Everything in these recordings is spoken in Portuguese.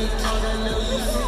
because I know you.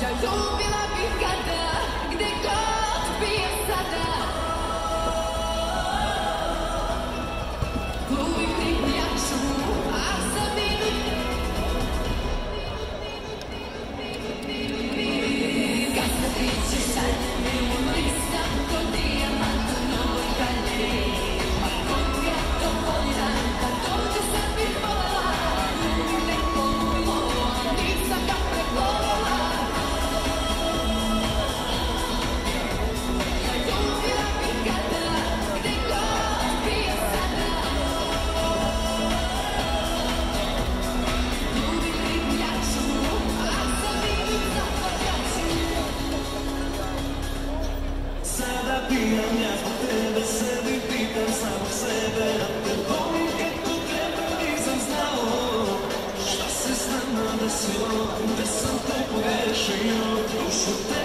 Adesso tempo esce io, lo so te